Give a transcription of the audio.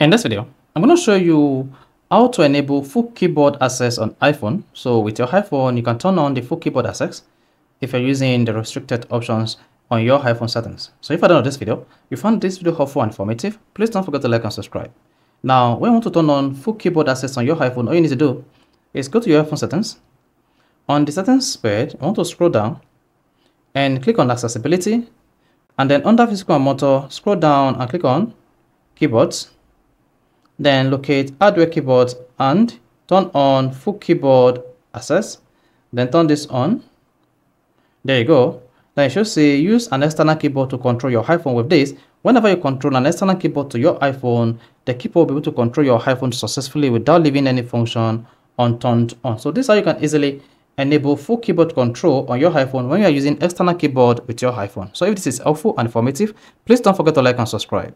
In this video, I'm going to show you how to enable full keyboard access on iPhone. So with your iPhone, you can turn on the full keyboard access if you're using the restricted options on your iPhone settings. So if I don't know this video, you found this video helpful and informative, please don't forget to like and subscribe. Now, when you want to turn on full keyboard access on your iPhone, all you need to do is go to your iPhone settings. On the settings page, I want to scroll down and click on accessibility. And then under physical and motor, scroll down and click on keyboards then locate hardware keyboard and turn on full keyboard access. Then turn this on. There you go. Then it should say use an external keyboard to control your iPhone with this. Whenever you control an external keyboard to your iPhone, the keyboard will be able to control your iPhone successfully without leaving any function unturned on. So this is how you can easily enable full keyboard control on your iPhone when you are using external keyboard with your iPhone. So if this is helpful and informative, please don't forget to like and subscribe.